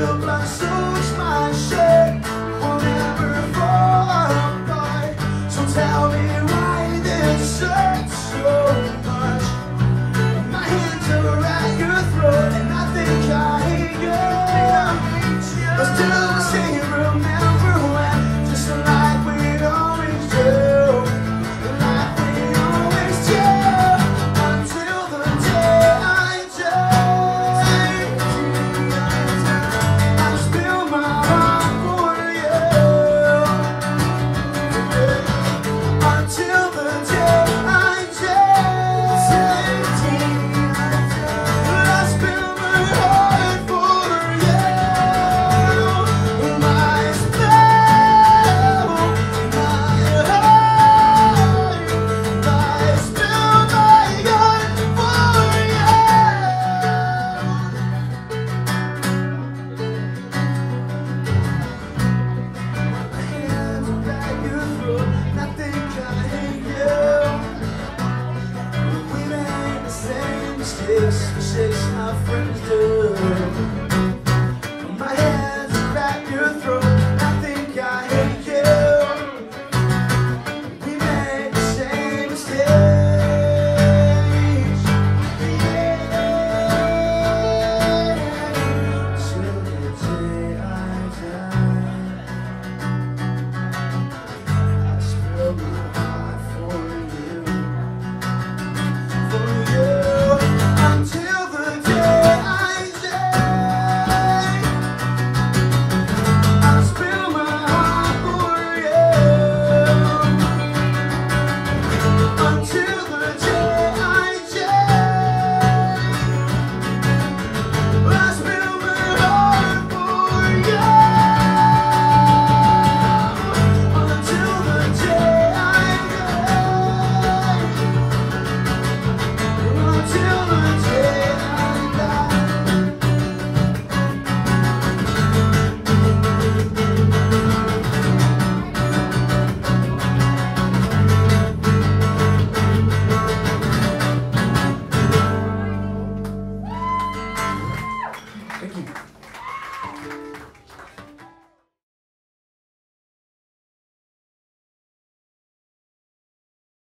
Real blood, so it's my shame.